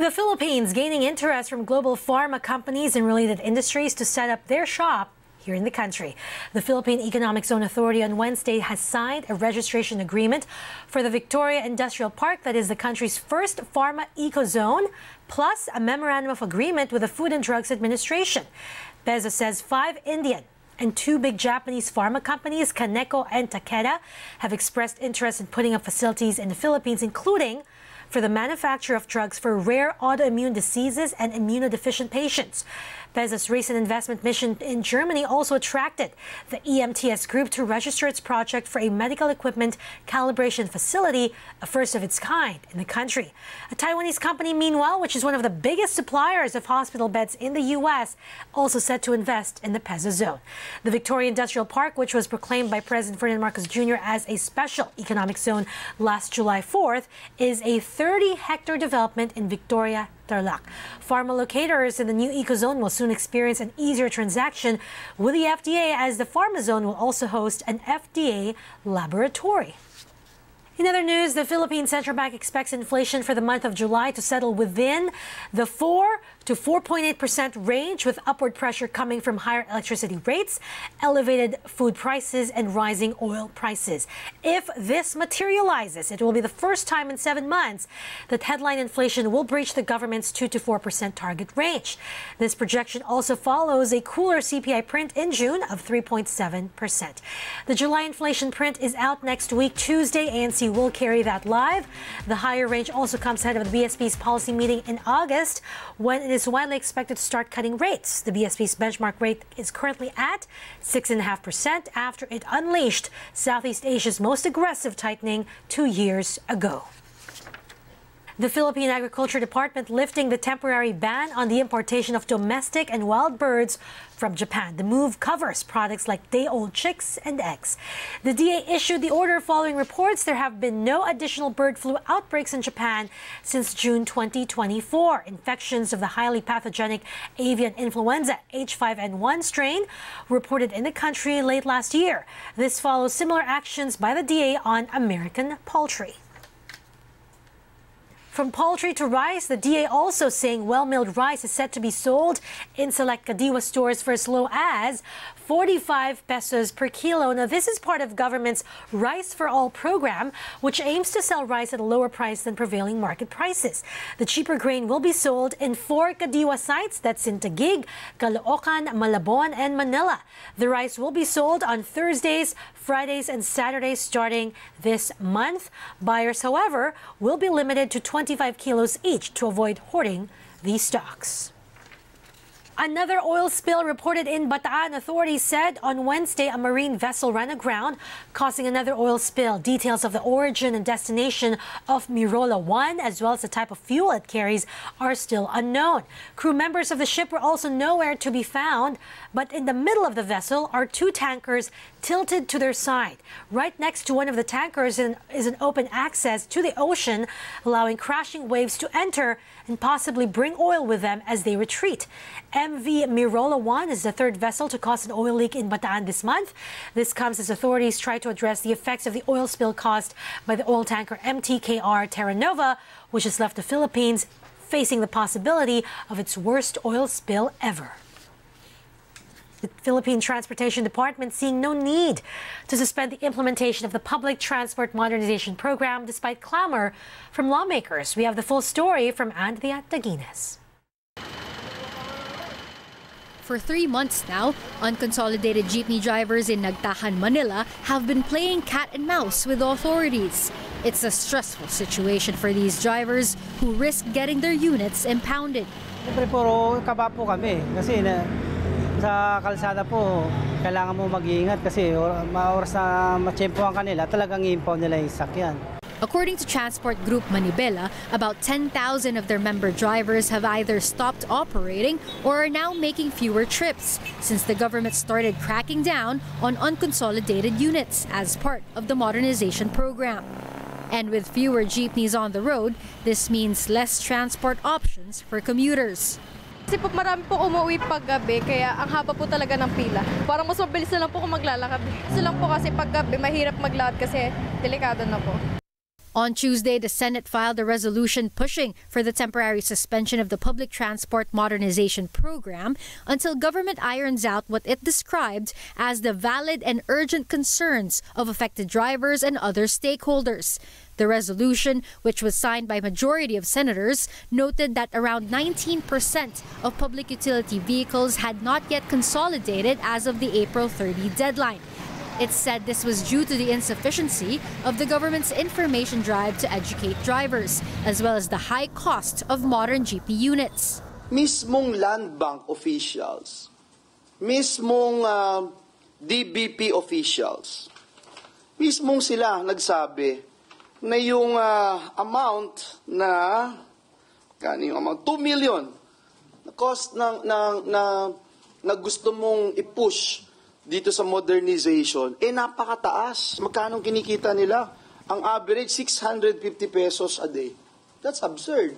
The Philippines gaining interest from global pharma companies and related industries to set up their shop here in the country. The Philippine Economic Zone Authority on Wednesday has signed a registration agreement for the Victoria Industrial Park that is the country's first pharma eco-zone, plus a memorandum of agreement with the Food and Drugs Administration. PEZA says five Indian and two big Japanese pharma companies, Kaneko and Takeda, have expressed interest in putting up facilities in the Philippines, including for the manufacture of drugs for rare autoimmune diseases and immunodeficient patients. PEZA's recent investment mission in Germany also attracted the EMTS group to register its project for a medical equipment calibration facility, a first of its kind in the country. A Taiwanese company, meanwhile, which is one of the biggest suppliers of hospital beds in the U.S., also set to invest in the PEZA zone. The Victoria Industrial Park, which was proclaimed by President Ferdinand Marcos Jr. as a special economic zone last July 4th, is a 30 hectare development in Victoria, Tarlac. Pharma locators in the new ecozone will soon experience an easier transaction with the FDA as the pharma zone will also host an FDA laboratory. In other news, the Philippine Central Bank expects inflation for the month of July to settle within the 4 to 4.8% range, with upward pressure coming from higher electricity rates, elevated food prices, and rising oil prices. If this materializes, it will be the first time in seven months that headline inflation will breach the government's 2 to 4% target range. This projection also follows a cooler CPI print in June of 3.7%. The July inflation print is out next week, Tuesday. ANC will carry that live. The higher range also comes ahead of the BSP's policy meeting in August when it is widely expected to start cutting rates. The BSP's benchmark rate is currently at 6.5% after it unleashed Southeast Asia's most aggressive tightening two years ago. The Philippine Agriculture Department lifting the temporary ban on the importation of domestic and wild birds from Japan. The move covers products like day-old chicks and eggs. The DA issued the order following reports there have been no additional bird flu outbreaks in Japan since June 2024. Infections of the highly pathogenic avian influenza H5N1 strain reported in the country late last year. This follows similar actions by the DA on American poultry. From poultry to rice, the DA also saying well-milled rice is set to be sold in select Kadiwa stores for as low as 45 pesos per kilo. Now, this is part of government's Rice for All program, which aims to sell rice at a lower price than prevailing market prices. The cheaper grain will be sold in four Kadiwa sites, that's in Taguig, Caloocan, Malabon, and Manila. The rice will be sold on Thursdays, Fridays, and Saturdays starting this month. Buyers, however, will be limited to 25 kilos each to avoid hoarding these stocks. Another oil spill reported in Bataan. Authorities said on Wednesday a marine vessel ran aground, causing another oil spill. Details of the origin and destination of Mirola 1, as well as the type of fuel it carries, are still unknown. Crew members of the ship were also nowhere to be found, but in the middle of the vessel are two tankers tilted to their side. Right next to one of the tankers is an open access to the ocean, allowing crashing waves to enter and possibly bring oil with them as they retreat. MV Mirola 1 is the third vessel to cause an oil leak in Bataan this month. This comes as authorities try to address the effects of the oil spill caused by the oil tanker MTKR Terra Nova, which has left the Philippines facing the possibility of its worst oil spill ever. The Philippine Transportation Department seeing no need to suspend the implementation of the Public Transport Modernization Program despite clamor from lawmakers. We have the full story from Andrea Taguines. For three months now, unconsolidated jeepney drivers in Nagtahan, Manila have been playing cat and mouse with authorities. It's a stressful situation for these drivers who risk getting their units impounded. Siyempre puro kaba po kami kasi na, sa kalsada po kailangan mo mag-iingat kasi or, oras na matsyempohan kanila talagang impound nila yung sakyan. According to Transport Group Manibela, about 10,000 of their member drivers have either stopped operating or are now making fewer trips since the government started cracking down on unconsolidated units as part of the modernization program. And with fewer jeepneys on the road, this means less transport options for commuters. Kasi po marami po umuwi pag gabi, kaya ang haba po talaga ng pila. Parang mas mabilis na lang po kung maglalakad. Kasi lang po kasi pag gabi, mahirap maglakad kasi delikado na po. On Tuesday, the Senate filed a resolution pushing for the temporary suspension of the Public Transport Modernization Program until government irons out what it described as the valid and urgent concerns of affected drivers and other stakeholders. The resolution, which was signed by a majority of senators, noted that around 19% of public utility vehicles had not yet consolidated as of the April 30 deadline. It said this was due to the insufficiency of the government's information drive to educate drivers, as well as the high cost of modern GP units. mismong land bank officials, mismong ah, DBP officials, mismong sila nagsabi na yung ah, amount na, kano yung amount, 2 million, na cost ng, ng, na, na gusto mong i-push dito sa modernization, eh napakataas. Magkano kinikita nila? Ang average, 650 pesos a day. That's absurd.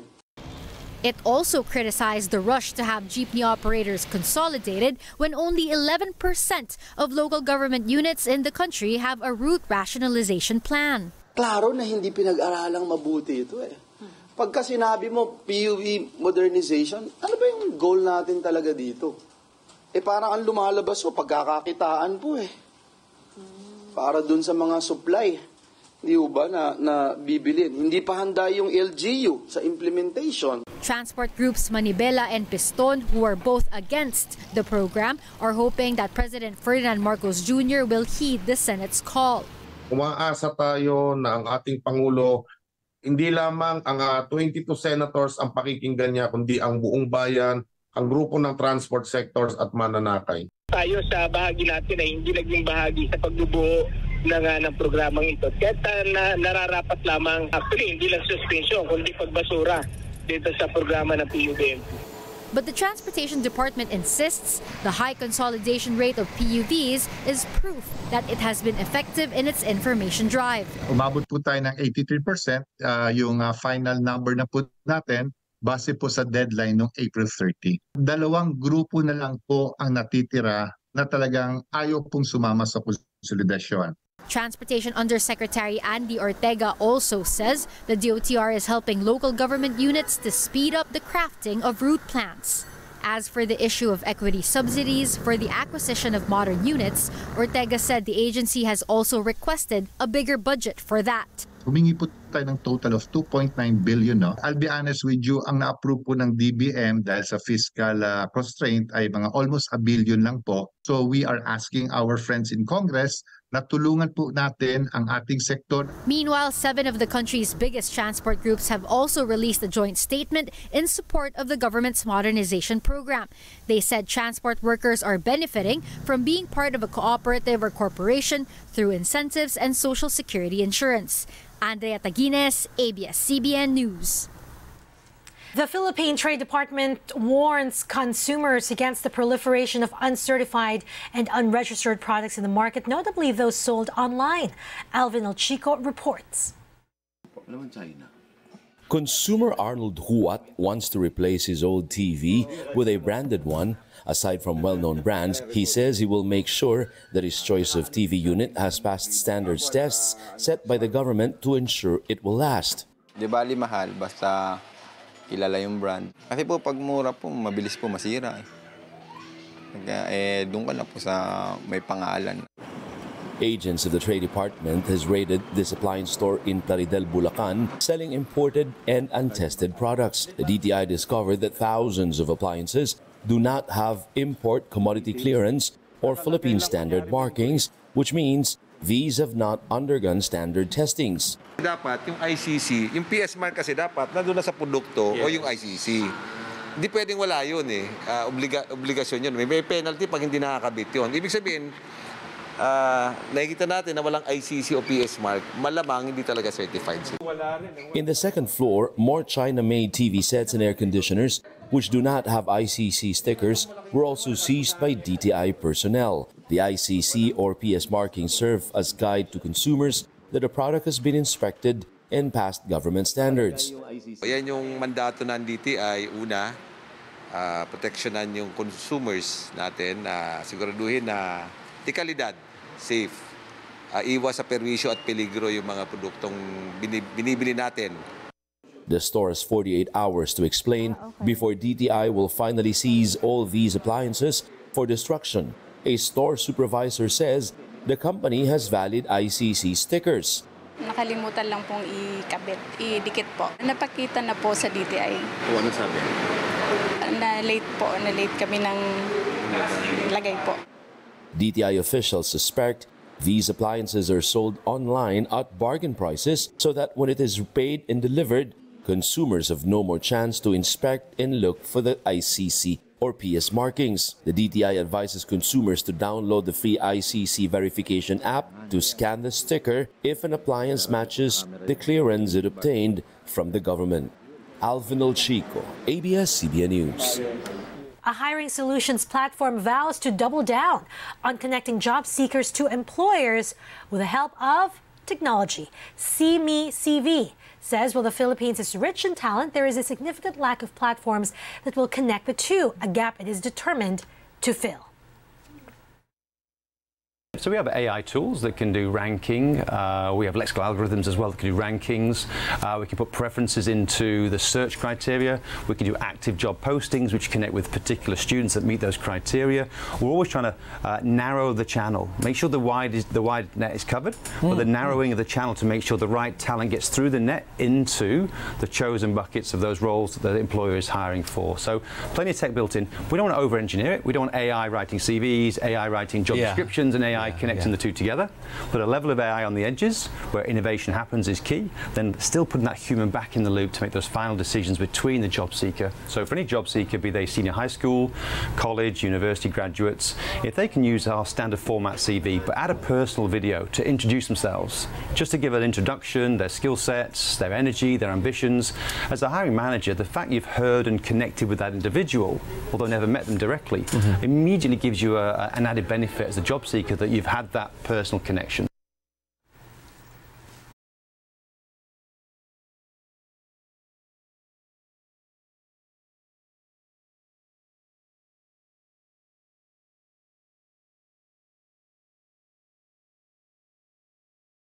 It also criticized the rush to have jeepney operators consolidated when only 11% of local government units in the country have a route rationalization plan. Klaro na hindi pinag-aralang mabuti ito eh. Pagka sinabi mo PUV modernization, ano ba yung goal natin talaga dito? Eh parang ang lumalabas ko, pagkakakitaan po eh. Para dun sa mga supply, di ba, na, na bibilin. Hindi pa handa yung LGU sa implementation. Transport groups Manibela and Piston, who are both against the program, are hoping that President Ferdinand Marcos Jr. will heed the Senate's call. umaasa tayo na ang ating Pangulo hindi lamang ang ah, 22 senators ang pakikinggan niya kundi ang buong bayan, ang grupo ng transport sectors at mananakay. tayo sa bahagi natin ay hindi naging bahagi sa pagbubuo ng, uh, ng programang ito. Kaya na, nararapat lamang, actually, hindi lang suspension, kundi pagbasura dito sa programa ng PUBM. But the Transportation Department insists the high consolidation rate of PUVs is proof that it has been effective in its information drive. umabot po tayo ng 83%, ah, yung ah, final number na po natin base po sa deadline ng April 30. Dalawang grupo na lang po ang natitira na talagang ayaw pong sumama sa konsolidasyon. Transportation Undersecretary Andy Ortega also says the DOTR is helping local government units to speed up the crafting of route plans. As for the issue of equity subsidies for the acquisition of modern units, Ortega said the agency has also requested a bigger budget for that. Humingi po tayo ng total of 2.9 billion. No? I'll be honest with you, ang na-approve po ng DBM dahil sa fiscal ah, constraint ay mga almost a billion lang po. So we are asking our friends in Congress na tulungan po natin ang ating sektor Meanwhile, seven of the country's biggest transport groups have also released a joint statement in support of the government's modernization program. They said transport workers are benefiting from being part of a cooperative or corporation through incentives and social security insurance. Andrea Taguines, ABS-CBN News. The Philippine Trade Department warns consumers against the proliferation of uncertified and unregistered products in the market, notably those sold online. Alvin El Chico reports. Consumer Arnold Huat wants to replace his old TV with a branded one. Aside from well-known brands, he says he will make sure that his choice of TV unit has passed standards tests set by the government to ensure it will last. Di bali mahal, basta kilala yung brand. Kasi po pag mura po, mabilis po masira eh. Eh, doon ka na po sa may pangalan. Agents of the Trade Department has raided this appliance store in Plaridel, Bulacan, selling imported and untested products. The DTI discovered that thousands of appliances do not have import commodity clearance or Philippine standard markings, which means these have not undergone standard testings. Dapat yung ICC, yung PS mark kasi dapat nandun na sa produkto o yung ICC. Hindi pwedeng wala yun eh. Ah, obliga, obligasyon yun. May, may penalty pag hindi nakakabit yun. Ibig sabihin, ah, nakikita natin na walang ICC o PS mark, malamang hindi talaga certified sila. In the second floor, more China-made TV sets and air conditioners, which do not have ICC stickers, were also seized by DTI personnel. The ICC or PS markings serve as guide to consumers that a product has been inspected and passed government standards. Yan yung mandato ng DTI, una, ah, proteksyonan yung consumers natin, na siguraduhin na di kalidad, safe, ah, iwas sa perwisyo at peligro yung mga produktong bini- binibili natin. The store has 48 hours to explain before DTI will finally seize all these appliances for destruction. A store supervisor says the company has valid ICC stickers. Nakalimutan lang pong ikabit, idikit po. Napakita na po sa DTI. O ano sabi? Na late po, na late kami ng lagay po. DTI officials suspect these appliances are sold online at bargain prices so that when it is paid and delivered, consumers have no more chance to inspect and look for the ICC or PS markings. The DTI advises consumers to download the free ICC verification app to scan the sticker if an appliance matches the clearance it obtained from the government. Alvin El Chico, ABS-CBN News. A hiring solutions platform vows to double down on connecting job seekers to employers with the help of technology. SeeMeCV says while the Philippines is rich in talent, there is a significant lack of platforms that will connect the two, a gap it is determined to fill. So we have AI tools that can do ranking. Uh, we have lexical algorithms as well that can do rankings. Uh, we can put preferences into the search criteria. We can do active job postings, which connect with particular students that meet those criteria. We're always trying to uh, narrow the channel, make sure the wide is, the wide net is covered, but the narrowing of the channel to make sure the right talent gets through the net into the chosen buckets of those roles that the employer is hiring for. So plenty of tech built in. We don't want to over-engineer it. We don't want AI writing CVs, AI writing job Yeah. descriptions, and AI connecting the two together. But a level of AI on the edges where innovation happens is key. Then still putting that human back in the loop to make those final decisions between the job seeker. So for any job seeker, be they senior high school, college, university graduates, if they can use our standard format CV but add a personal video to introduce themselves, just to give an introduction, their skill sets, their energy, their ambitions. As a hiring manager, the fact you've heard and connected with that individual, although never met them directly, mm-hmm. immediately gives you a, an added benefit as a job seeker that you've had that personal connection.